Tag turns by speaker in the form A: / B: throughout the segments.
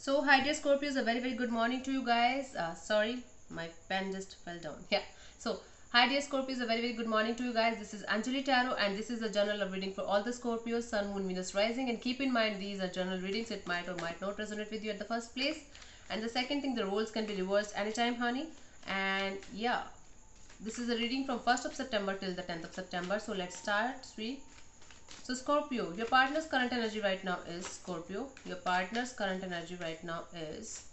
A: So, hi dear Scorpios, a very very good morning to you guys. Uh, sorry, my pen just fell down. Yeah. So, hi dear Scorpios, a very very good morning to you guys. This is Anjalli Tarot and this is a journal of reading for all the Scorpios, Sun, Moon, Venus, Rising. And keep in mind these are journal readings. It might or might not resonate with you at the first place. And the second thing, the roles can be reversed anytime, honey. And yeah, this is a reading from 1st of September till the 10th of September. So, let's start, sweet. So Scorpio, your partner's current energy right now is Scorpio. Your partner's current energy right now is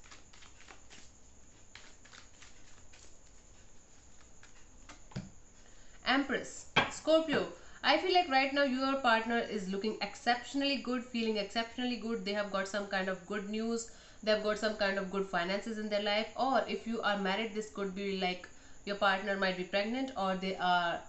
A: Empress. Scorpio, I feel like right now your partner is looking exceptionally good, feeling exceptionally good. They have got some kind of good news. They have got some kind of good finances in their life. Or if you are married, this could be like your partner might be pregnant or they are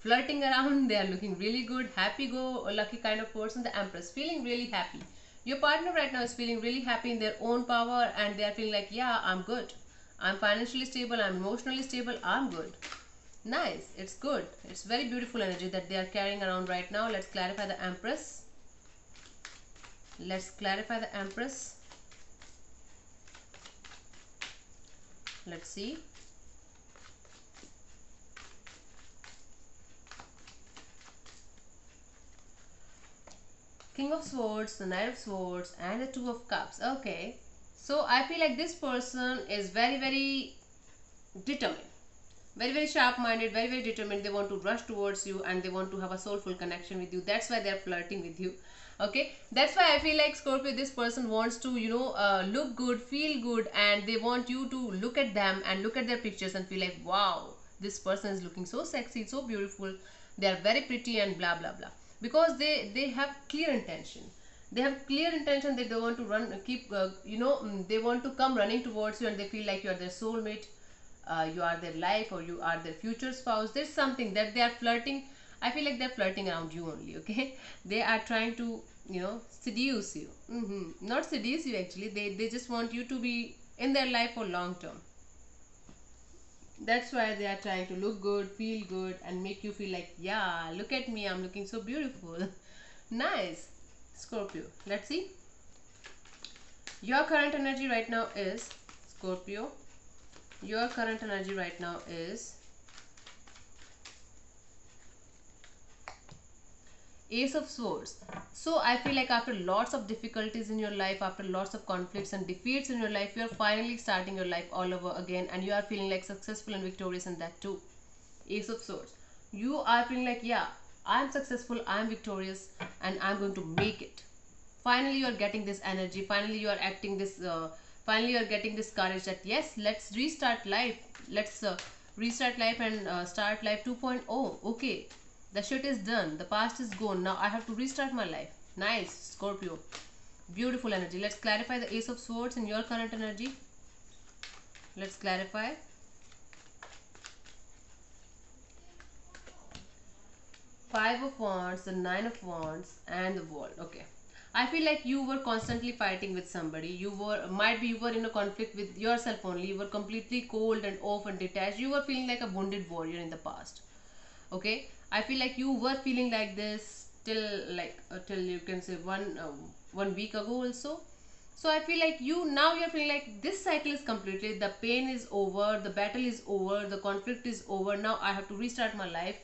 A: flirting around they are looking really good happy go lucky kind of person the empress feeling really happy. Your partner right now is feeling really happy in their own power and they are feeling like yeah i'm good. I'm financially stable i'm emotionally stable i'm good. Nice it's good. It's very beautiful energy that they are carrying around right now. Let's clarify the empress. Let's clarify the empress. Let's see King of Swords, the Knight of Swords, and the Two of Cups. Okay. So I feel like this person is very, very determined. Very, very sharp-minded, very, very determined. They want to rush towards you and they want to have a soulful connection with you. That's why they're flirting with you. Okay. That's why I feel like Scorpio, this person wants to, you know, uh, look good, feel good, and they want you to look at them and look at their pictures and feel like, wow, this person is looking so sexy, so beautiful. They are very pretty and blah, blah, blah because they they have clear intention. They have clear intention that they want to run keep uh, you know mm, they want to come running towards you and they feel like you are their soulmate uh, you are their life or you are their future spouse. There's something that they are flirting i feel like they're flirting around you only okay? They are trying to you know seduce you. Mm -hmm. not seduce you actually. They they just want you to be in their life for long term that's why they are trying to look good feel good and make you feel like yeah look at me i'm looking so beautiful. Nice. Scorpio let's see. Your current energy right now is scorpio your current energy right now is ace of swords. So i feel like after lots of difficulties in your life after lots of conflicts and defeats in your life you are finally starting your life all over again and you are feeling like successful and victorious in that too. Ace of swords. You are feeling like yeah i'm successful i'm victorious and i'm going to make it. Finally you are getting this energy. Finally you are acting this uh, finally you are getting this courage that yes let's restart life. Let's uh, restart life and uh, start life 2.0 okay the shit is done. The past is gone. Now I have to restart my life. Nice, Scorpio. Beautiful energy. Let's clarify the Ace of Swords in your current energy. Let's clarify. Five of Wands, the Nine of Wands, and the World. Okay. I feel like you were constantly fighting with somebody. You were, might be you were in a conflict with yourself only. You were completely cold and off and detached. You were feeling like a wounded warrior in the past. Okay I feel like you were feeling like this till like uh, till you can say one uh, one week ago also. So i feel like you now you're feeling like this cycle is completely the pain is over the battle is over the conflict is over. Now i have to restart my life.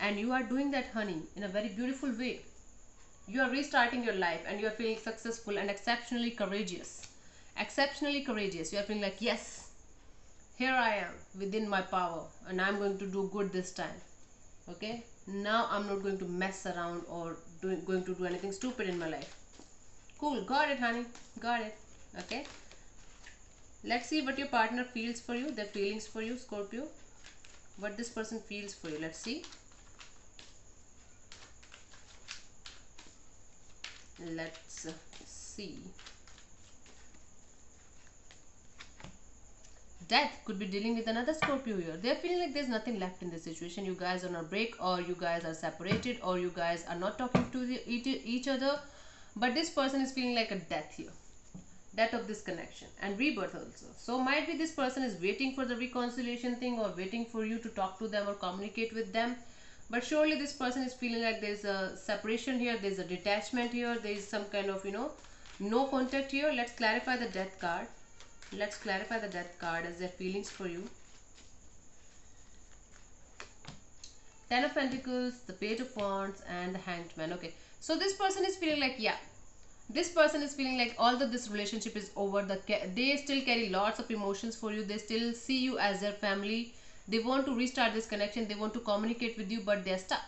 A: And you are doing that honey in a very beautiful way. You are restarting your life and you are feeling successful and exceptionally courageous. Exceptionally courageous. You are feeling like yes here i am within my power and i'm going to do good this time okay? Now i'm not going to mess around or doing going to do anything stupid in my life. Cool. Got it honey. Got it. Okay? Let's see what your partner feels for you their feelings for you scorpio. What this person feels for you. Let's see. Let's see death could be dealing with another Scorpio here. They're feeling like there's nothing left in this situation. You guys are on a break or you guys are separated or you guys are not talking to the, each other. But this person is feeling like a death here. Death of this connection and rebirth also. So might be this person is waiting for the reconciliation thing or waiting for you to talk to them or communicate with them. But surely this person is feeling like there's a separation here, there's a detachment here, there's some kind of, you know, no contact here let's clarify the death card let's clarify the death card as their feelings for you. Ten of pentacles the page of wands and the hanged man. Okay. So this person is feeling like yeah. This person is feeling like although this relationship is over the they still carry lots of emotions for you. They still see you as their family. They want to restart this connection. They want to communicate with you but they're stuck.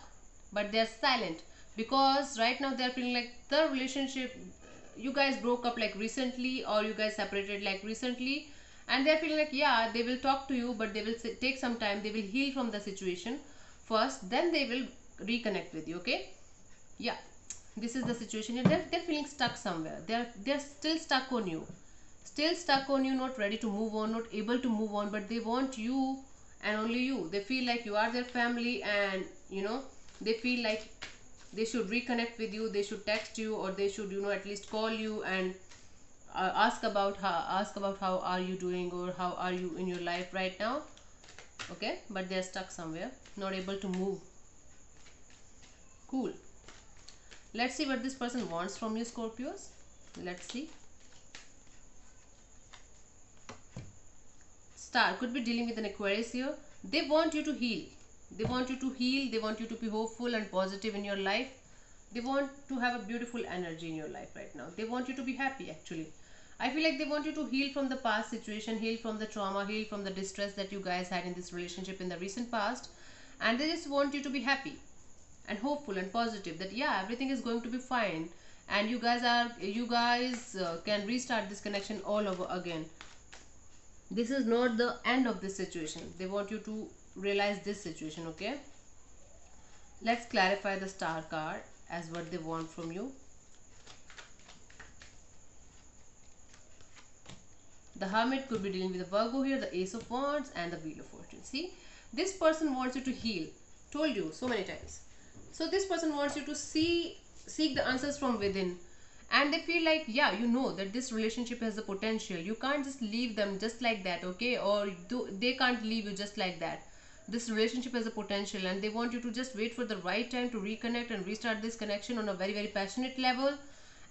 A: But they're silent. Because right now they're feeling like the relationship you guys broke up like recently or you guys separated like recently and they're feeling like yeah they will talk to you but they will take some time they will heal from the situation first then they will reconnect with you okay? Yeah this is the situation. They're, they're feeling stuck somewhere. They're they're still stuck on you. Still stuck on you not ready to move on not able to move on but they want you and only you. They feel like you are their family and you know they feel like they should reconnect with you they should text you or they should you know at least call you and uh, ask about how ask about how are you doing or how are you in your life right now okay? But they're stuck somewhere not able to move. Cool. Let's see what this person wants from you scorpios. Let's see. Star could be dealing with an aquarius here. They want you to heal they want you to heal they want you to be hopeful and positive in your life. They want to have a beautiful energy in your life right now. They want you to be happy actually. I feel like they want you to heal from the past situation heal from the trauma heal from the distress that you guys had in this relationship in the recent past. And they just want you to be happy and hopeful and positive that yeah everything is going to be fine. And you guys are you guys uh, can restart this connection all over again. This is not the end of this situation. They want you to realize this situation okay? Let's clarify the star card as what they want from you. The hermit could be dealing with the virgo here the ace of wands and the wheel of fortune. See this person wants you to heal. Told you so many times. So this person wants you to see seek the answers from within. And they feel like yeah you know that this relationship has the potential. You can't just leave them just like that okay? Or do, they can't leave you just like that this relationship has a potential and they want you to just wait for the right time to reconnect and restart this connection on a very very passionate level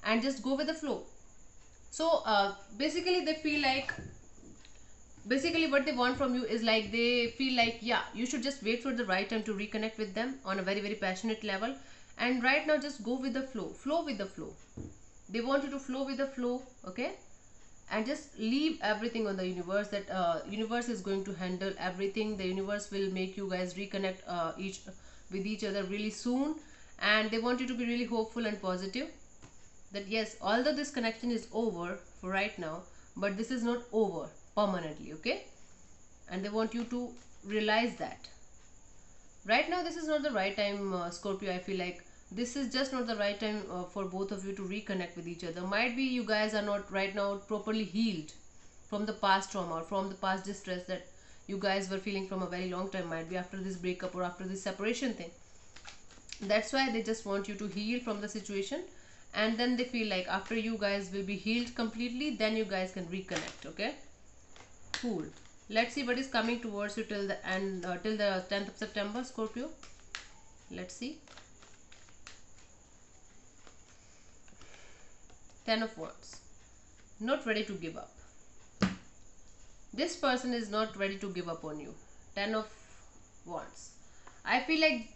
A: and just go with the flow. So uh, basically they feel like basically what they want from you is like they feel like yeah you should just wait for the right time to reconnect with them on a very very passionate level and right now just go with the flow flow with the flow. They want you to flow with the flow okay and just leave everything on the universe that uh, universe is going to handle everything. The universe will make you guys reconnect uh, each with each other really soon. And they want you to be really hopeful and positive that yes although this connection is over for right now but this is not over permanently okay? And they want you to realize that. Right now this is not the right time uh, scorpio i feel like this is just not the right time uh, for both of you to reconnect with each other. Might be you guys are not right now properly healed from the past trauma or from the past distress that you guys were feeling from a very long time might be after this breakup or after this separation thing. That's why they just want you to heal from the situation and then they feel like after you guys will be healed completely then you guys can reconnect okay? Cool. Let's see what is coming towards you till the end uh, till the 10th of september scorpio. Let's see Ten of Wands. Not ready to give up. This person is not ready to give up on you. Ten of Wands. I feel like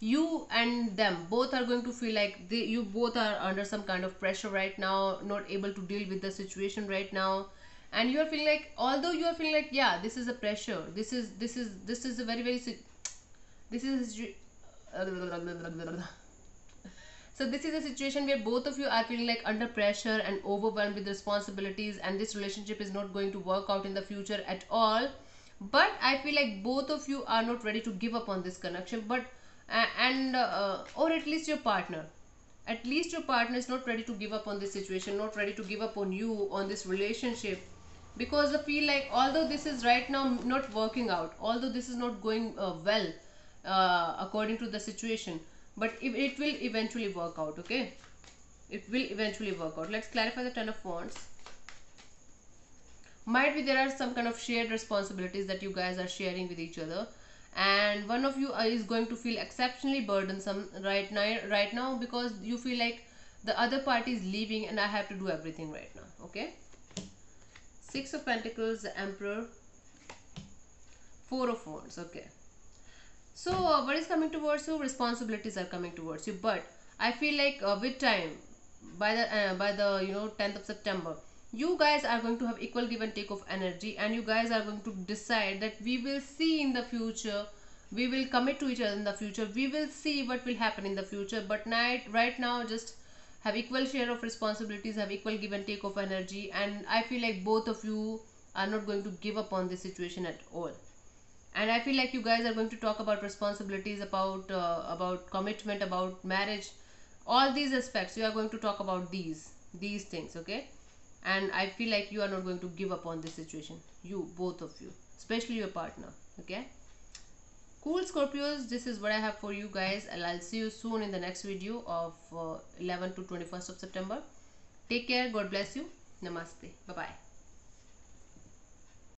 A: you and them both are going to feel like they, you both are under some kind of pressure right now, not able to deal with the situation right now. And you are feeling like, although you are feeling like, yeah, this is a pressure. This is, this is, this is a very, very, this is, so this is a situation where both of you are feeling like under pressure and overwhelmed with responsibilities and this relationship is not going to work out in the future at all. But i feel like both of you are not ready to give up on this connection. But uh, and uh, or at least your partner. At least your partner is not ready to give up on this situation not ready to give up on you on this relationship. Because i feel like although this is right now not working out although this is not going uh, well uh, according to the situation but it, will eventually work out okay? It will eventually work out. Let's clarify the ten of wands might be there are some kind of shared responsibilities that you guys are sharing with each other. And one of you is going to feel exceptionally burdensome right now right now because you feel like the other party is leaving and i have to do everything right now okay? Six of pentacles the emperor. Four of wands okay so uh, what is coming towards you? Responsibilities are coming towards you. But i feel like uh, with time by the uh, by the you know 10th of september you guys are going to have equal give and take of energy and you guys are going to decide that we will see in the future we will commit to each other in the future we will see what will happen in the future. But night right now just have equal share of responsibilities have equal give and take of energy and i feel like both of you are not going to give up on this situation at all and i feel like you guys are going to talk about responsibilities about uh, about commitment about marriage all these aspects. You are going to talk about these these things okay? And i feel like you are not going to give up on this situation. You both of you. Especially your partner okay? Cool scorpios. This is what i have for you guys. And i'll see you soon in the next video of uh, 11 to 21st of september. Take care. God bless you. Namaste. Bye bye